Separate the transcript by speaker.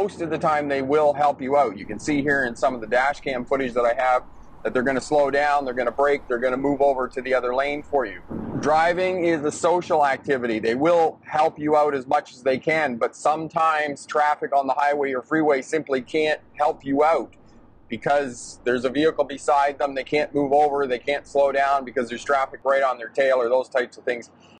Speaker 1: most of the time they will help you out. You can see here in some of the dash cam footage that I have that they're going to slow down, they're going to brake, they're going to move over to the other lane for you. Driving is a social activity. They will help you out as much as they can, but sometimes traffic on the highway or freeway simply can't help you out because there's a vehicle beside them, they can't move over, they can't slow down because there's traffic right on their tail or those types of things.